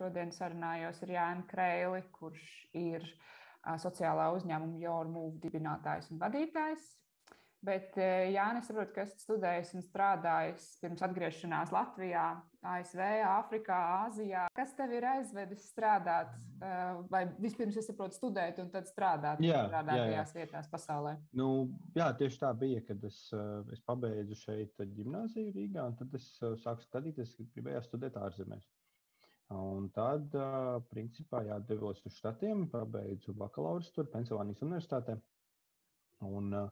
Šodien sarunājos ar Jānu Kreili, kurš ir sociālā uzņēmuma Jormūva dibinātājs un vadītājs. Bet, Jānis, saprotu, ka esat studējis un strādājis pirms atgriešanās Latvijā, ASV, Āfrikā, Āzijā. Kas tev ir aizvedis strādāt, vai vispirms, es saprotu, studēt un tad strādāt jā, strādātajās vietās pasaulē? Nu, jā, tieši tā bija, kad es, es pabeidzu šeit gimnāziju Rīgā, un tad es sāku skatīties, ka gribēju studēt ārzemēs. Un tad, principā, jā, devos uz štatiem, pabeidzu bakalaura tur, Pensilvānijas Universitātē. Un, uh,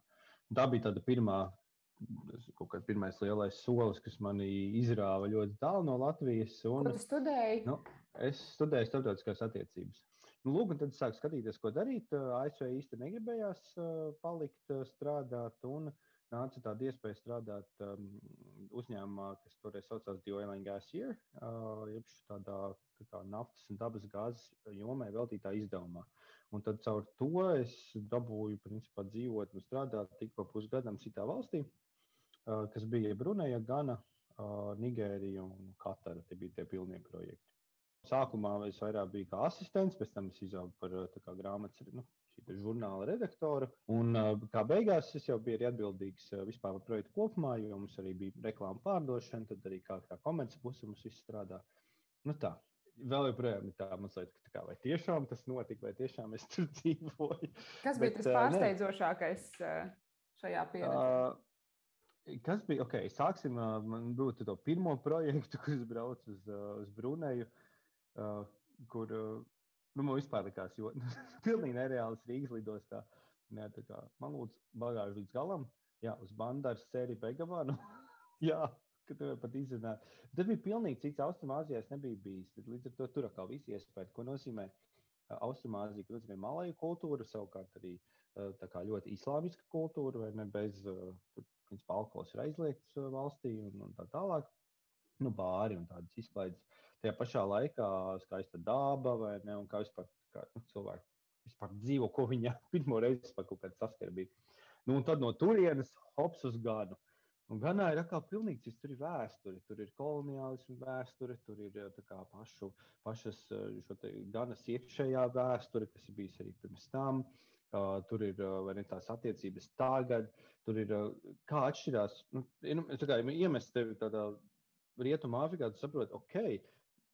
Tā bija tāda pirmā, kaut kāds pirmais lielais solis, kas manī izrāva ļoti tālu no Latvijas. Un, Ko tu studēji? Nu, es studēju starptautiskās attiecības. Nu, lūk, un tad sāku skatīties, ko darīt. ASV īsti negribējās palikt strādāt. Un, nāca tāda iespēja strādāt um, uzņēmumā, kas toreiz saucās and Gas Year, uh, jeb tādā tā naftas un dabas gāzes jomai veltītā izdevumā. Un tad caur to es dabūju principā, dzīvot un strādāt tikko pusgadam citā valstī, uh, kas bija Bruneja, Gana, uh, Nigērija un Katara. Tie bija tie pilnie projekti. Sākumā es vairāk biju kā asistents, pēc tam es izaugu par kā, grāmatas nu, žurnāla redaktoru. Un kā beigās es jau biju atbildīgs vispār par projektu kopumā, jo mums arī bija reklāma pārdošana, tad arī kā, kā komerces puse mums viss strādā. Nu tā. Vēl joprojām ir tā, mazliet, tā kā, vai tiešām tas notika, vai tiešām es tur dzīvoju. Kas bija Bet, tas pārsteidzošākais šajā pieredzē? Uh, kas bija? Ok, sāksim. Man būtu to pirmo projektu, kurš brauc uz, uz Bruneju, uh, kur uh, Nu, man vispār likās, jo pilnīgi nereāls Rīgas lidostā. Ne, kā, man lūdzu, bagāžu līdz galam, jā, uz bandas sēriju Begavānu. jā, ka tu pat izrunāt. Tas bija pilnīgi cits Austrumāzijā, es nebiju bijis. Tad līdz ar to tur atkal visi iespēja, ko nozīmē Austrumāzija, ko nozīmē malaju kultūra, savukārt arī kā, ļoti islāmiska kultūra, vai ne bez, tur, principā, alkohols ir aizliegts valstī un, un tā tālāk nu, bāri un tādas izklaides. Tajā pašā laikā skaista daba, vai ne? Un kā vispār kā, nu, cilvēki vispār dzīvo, ko viņa pirmo reizi kādu saskarbību. Nu, un tad no turienes hops uz gadu. Un Ganā ir atkal pilnīgi cits. Tur ir vēsture, tur ir koloniālisma vēsture, tur ir kā, pašu, pašas ganas iekšējā vēsture, kas ir bijis arī pirms tam. Uh, tur ir ne, tās attiecības tagad, tur ir kā atšķirās. Nu, nu, kā, iemest tevi tādā Rietumā Afrikā, tu saproti, ok,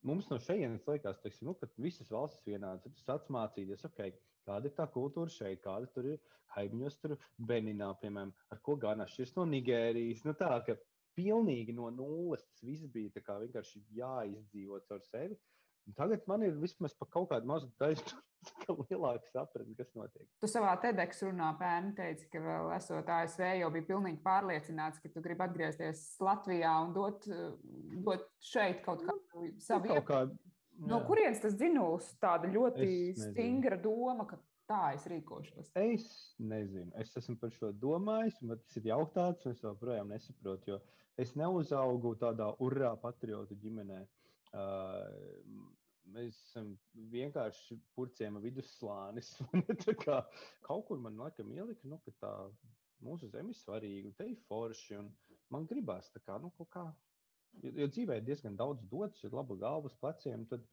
mums no šejienes liekas, teiksim, nu, ka visas valstis vienādas. Tu sāc mācīties, ok, kāda ir tā kultūra šeit, kāda tur ir kaimiņos, tur Beninā, piemēram, ar ko gan atšķiras no Nigērijas. Nu, tā, ka pilnīgi no nulles tas viss bija vienkārši jāizdzīvot ar sevi. Tagad man ir vismaz pa kaut kādu mazu daļu lielāka sapratne, kas notiek. Tu savā TEDx runā pērn teici, ka vēl esot ASV, jau bija pilnīgi pārliecināts, ka tu gribi atgriezties Latvijā un dot, dot šeit kaut nu, kādu savu kaut kādu. No kurienes tas dzinuls? Tāda ļoti stingra doma, ka tā es rīkošos. Es nezinu. Es esmu par šo domājis, un tas ir jautāts, un es joprojām nesaprotu, jo es neuzaugu tādā urā patriotu ģimenē. Uh, mēs esam vienkārši purcēma vidusslānis. kā, kaut kur man laikam ielika, nu, ka tā mūsu zeme ir svarīga, un te ir forši. Man gribās tā kā, nu, kaut kā, jo, jo dzīvē ir diezgan daudz dots, ir laba galvas pleciem. Tad,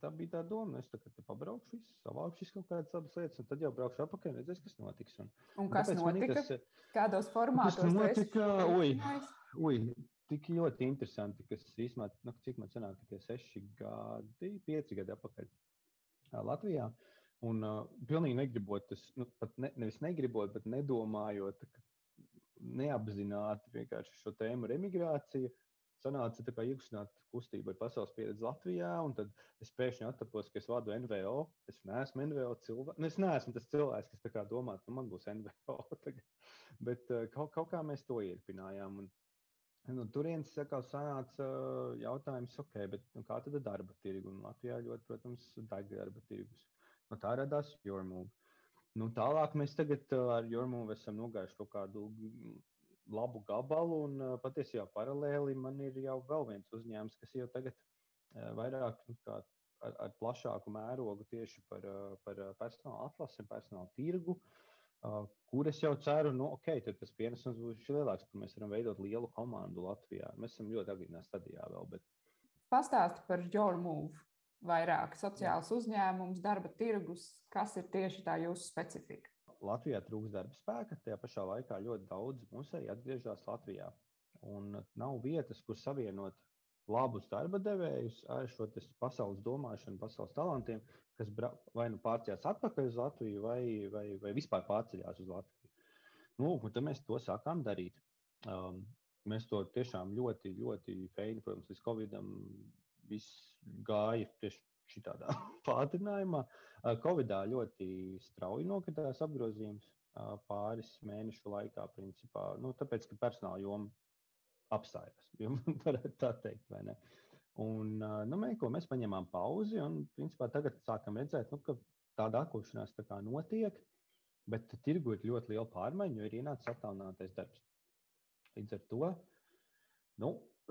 Tā bija tā doma. Es kā pabraukšu, savākšu kaut kādas labas lietas, un tad jau braukšu atpakaļ un redzēšu, kas notiks. Un, un kas notika? Tas, Kādos formātos tas notika? Ui, ui, tik ļoti interesanti, kas īstenībā, nu, cik man sanāk, tie seši gadi, pieci gadi atpakaļ Latvijā. Un uh, pilnīgi negribot, tas, nu, pat ne, nevis negribot, bet nedomājot, neapzināti vienkārši šo tēmu ar emigrāciju. Sanāca tā kā iegūstināt kustību ar pasaules pieredzi Latvijā, un tad es pēkšņi atrapos, ka es vadu NVO. Es neesmu NVO cilvēks. Nu, es neesmu tas cilvēks, kas tā kā domā, nu, man būs NVO. Tagad. Bet uh, kaut, kaut kā mēs to iepinājām. Un, Nu, Turienes sanāca jautājums, ok, bet nu, kā tad darba tirgu? Un Latvijā ļoti, protams, deg darba tirgus. Nu, tā radās Jormūga. Nu, tālāk mēs tagad ar Jormūgu esam nogājuši kaut kādu labu gabalu, un patiesībā paralēli man ir jau vēl viens uzņēmums, kas jau tagad vairāk nu, kā, ar, ar plašāku mērogu tieši par, par personāla atlasi, personāla tirgu. Uh, kur es jau ceru, nu, ok, tad tas pienesums būs lielāks, kur mēs varam veidot lielu komandu Latvijā. Mēs esam ļoti agrīnā stadijā vēl. Bet... Pastāsti par Your Move. vairāk sociāls uzņēmums, darba tirgus? Kas ir tieši tā jūsu specifika? Latvijā trūks darba spēka, tajā pašā laikā ļoti daudz mums arī atgriežas Latvijā. Un nav vietas, kur savienot labus darba devējus ar šo pasaules domāšanu, pasaules talantiem, kas vai nu pārcēlās atpakaļ uz Latviju, vai, vai, vai vispār pārceļās uz Latviju. Nu, tad mēs to sākām darīt. Um, mēs to tiešām ļoti, ļoti feini, protams, līdz Covidam viss gāja tieši šādā pātrinājumā. Covidā ļoti strauji nokritās apgrozījums pāris mēnešu laikā, principā, nu, tāpēc, ka personāla joma apstājās. Varētu tā teikt, vai ne? Un, nu, mēs, ko, mēs paņēmām pauzi, un principā tagad sākam redzēt, nu, ka tāda atpūšanās tā kā notiek, bet tirgu ir ļoti liela pārmaiņa, jo ir ienācis attālinātais darbs. Līdz ar to nu,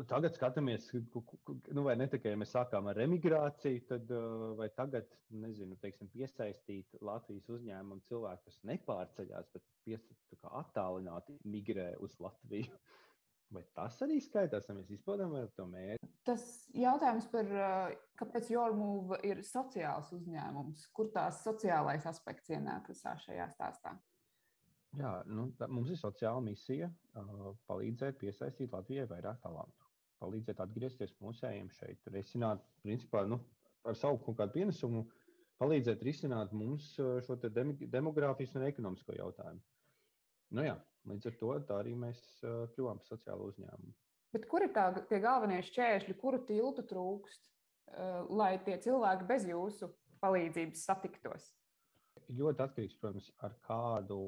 tagad skatāmies, nu, vai ne tikai mēs sākām ar emigrāciju, tad vai tagad, nezinu, teiksim, piesaistīt Latvijas uzņēmumu cilvēku, kas nepārceļās, bet pies, attālināti migrē uz Latviju. Vai tas arī skaitās, vai mēs izpildām to mērķi? Tas jautājums par, kāpēc Jormūva ir sociāls uzņēmums, kur tās sociālais aspekts ienāk visā šajā stāstā? Jā, nu, tā, mums ir sociāla misija uh, palīdzēt piesaistīt Latvijai vairāk talantu, palīdzēt atgriezties mūsējiem šeit, risināt, principā, nu, ar savu kaut kādu pienesumu, palīdzēt risināt mums šo demogrāfijas un ekonomisko jautājumu. Nu, jā, Līdz ar to arī mēs uh, kļuvām par sociālo uzņēmumu. Bet kur ir tā, tie galvenie šķēršļi, kuru tiltu trūkst, uh, lai tie cilvēki bez jūsu palīdzības satiktos? Ļoti atkarīgs, protams, ar kādu,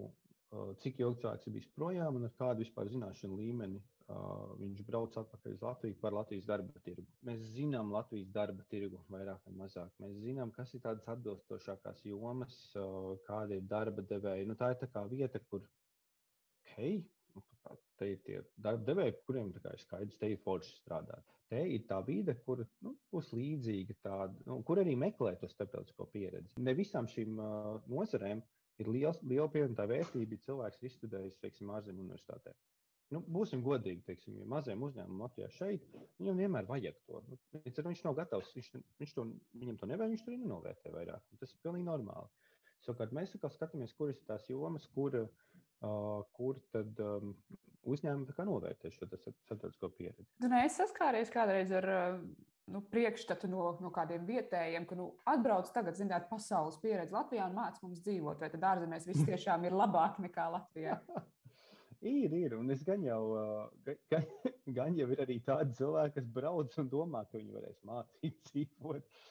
uh, cik ilgi cilvēks ir bijis projām un ar kādu vispār zināšanu līmeni viņš brauc atpakaļ uz Latviju par Latvijas darba tirgu. Mēs zinām Latvijas darba tirgu vairāk vai mazāk. Mēs zinām, kas ir tādas atbilstošākās jomas, kāda ir darba devēja. Nu, tā ir tā vieta, kur hei, nu, te ir tie devēji, kuriem ir skaidrs, te ir forši strādāt. Te ir tā vide, kur nu, būs līdzīga tāda, nu, kur arī meklē to starptautisko pieredzi. Ne visām šīm uh, nozarēm ir liels, liela pievienotā vērtība, ja cilvēks ir izstudējis, teiksim, ārzemju universitātē. Nu, būsim godīgi, teiksim, ja mazajam uzņēmumam Latvijā šeit, viņam vienmēr vajag to. Nu, viņš nav gatavs, viņš, viņš to, viņam to nevajag, viņš to nenovērtē vairāk. Tas ir pilnīgi normāli. Savukārt mēs skatāmies, kuras ir tās jomas, kur kur tad um, uzņēmumi novērtē šo starptautisko pieredzi. Tu neesi saskāries kādreiz ar nu, priekšstatu no, no kādiem vietējiem, ka nu, atbrauc tagad, zināt, pasaules pieredzi Latvijā un māc mums dzīvot, vai tad ārzemēs viss tiešām ir labāk nekā Latvijā? ir, ir, un es gan jau, gan, gan jau ir arī tādi cilvēki, kas brauc un domā, ka viņi varēs mācīt dzīvot.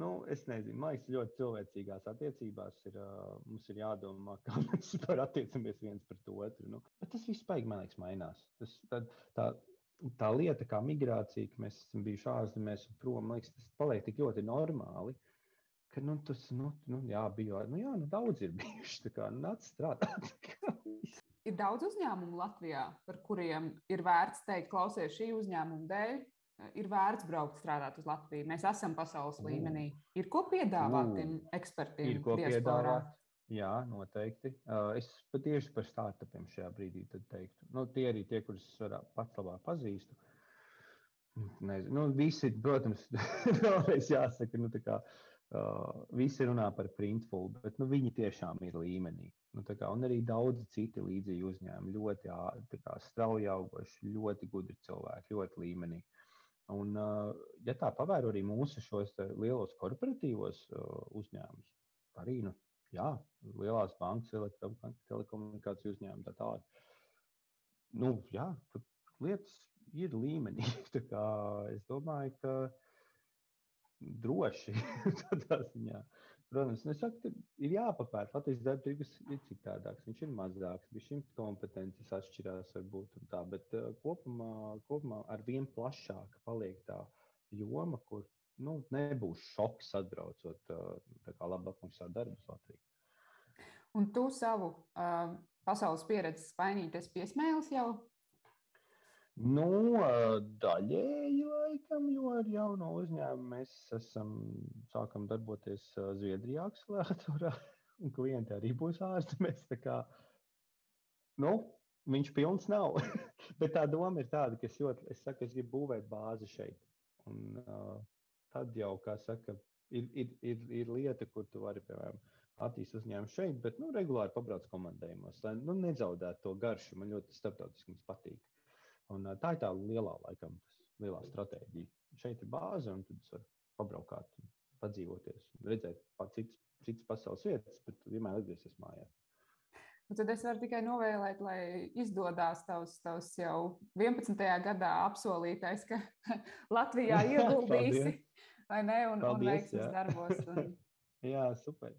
Nu, es nezinu, man liekas, ļoti cilvēcīgās attiecībās ir, uh, mums ir jādomā, kā mēs vispār attiecamies viens pret otru. Nu, bet tas viss paigi, man liekas, mainās. Tas, tā, tā, tā lieta, kā migrācija, ka mēs esam bijuši ārzemēs un prom, man liekas, tas paliek tik ļoti normāli. Ka, nu, tas, nu, nu, jā, bija, nu, jā, nu, daudz ir bijuši, tā kā nu, nāc strādāt. ir daudz uzņēmumu Latvijā, par kuriem ir vērts teikt, klausies šī uzņēmuma dēļ, ir vērts braukt strādāt uz Latviju. Mēs esam pasaules līmenī. Ir ko piedāvāt tiem ekspertiem? Ir ko diasporā? piedāvāt. Jā, noteikti. Es patieši par startupiem šajā brīdī teiktu. Nu, tie arī tie, kurus pats labāk pazīstu. Nezinu, nu, visi, protams, vēlreiz jāsaka, nu, kā, uh, visi runā par printful, bet nu, viņi tiešām ir līmenī. Nu, kā, un arī daudzi citi līdzīgi uzņēmumi, ļoti kā, strauji augoši, ļoti gudri cilvēki, ļoti līmenī. Uh, Un, ja tā pavēro arī mūsu šos lielos korporatīvos uzņēmumus, arī nu, jā, lielās bankas, telekomunikāciju uzņēmumi, tā tālāk. Nu, jā, tur lietas ir līmenī. es domāju, ka droši tādā ziņā. Protams, es saku, ir jāpapēta. Latvijas darba tirgus ir citādāks, viņš ir mazāks, viņš ir kompetences atšķirās varbūt un tā, bet uh, kopumā, kopumā ar vien plašāk paliek tā joma, kur nu, nebūs šoks atbraucot uh, tā kā labi apmaksāt darbus Latvijā. Un tu savu uh, pasaules pieredzi spainīties piesmēlis jau Nu, daļēji laikam, jo ar jauno uzņēmumu mēs esam, sākam darboties Zviedrijā, akceleratorā, un klienti arī būs ārzemēs. Nu, viņš pilns nav. Bet tā doma ir tāda, ka es, ļoti, es saku, es gribu būvēt bāzi šeit. Un, uh, tad jau, kā saka, ir, ir, ir, ir lieta, kur tu vari, piemēram, attīstīt uzņēmumu šeit, bet nu, regulāri pabrauc komandējumos, lai nu, nezaudētu to garšu. Man ļoti starptautiski patīk. Un, tā ir tā lielā, laikam, tas lielā stratēģija. Šeit ir bāze, un tad es varu pabraukāt, padzīvoties, redzēt citas, citas pasaules vietas, bet vienmēr atgriezties mājās. Un tad es varu tikai novēlēt, lai izdodas tavs, tavs jau 11. gadā apsolītais, ka Latvijā ieguldīsi, vai ne, un, Paldies, un veiksmes darbos. Un... jā, super.